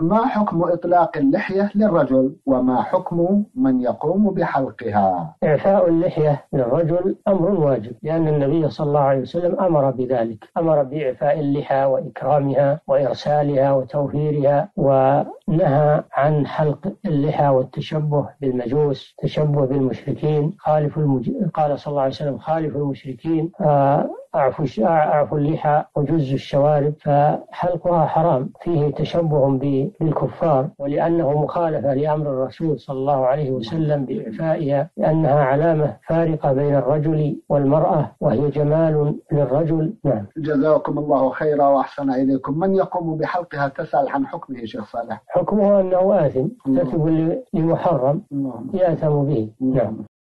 ما حكم إطلاق اللحية للرجل وما حكم من يقوم بحلقها؟ إعفاء اللحية للرجل أمر واجب لأن النبي صلى الله عليه وسلم أمر بذلك أمر بإعفاء اللحى وإكرامها وإرسالها وتوفيرها ونهى عن حلق اللحى والتشبه بالمجوس تشبه بالمشركين خالف المج... قال صلى الله عليه وسلم خالف المشركين آه أعفوا أعفوا اللحى وجز الشوارب فحلقها حرام. فيه تشبه بالكفار ولأنه مخالفة لأمر الرسول صلى الله عليه وسلم بإعفائها لأنها علامة فارقة بين الرجل والمرأة وهي جمال للرجل. نعم. جزاكم الله خيرا وأحسن إليكم. من يقوم بحلقها تسأل عن حكمه شيخ صالح؟ حكمه أنه آثم تثب لمحرم يأثم به. نعم.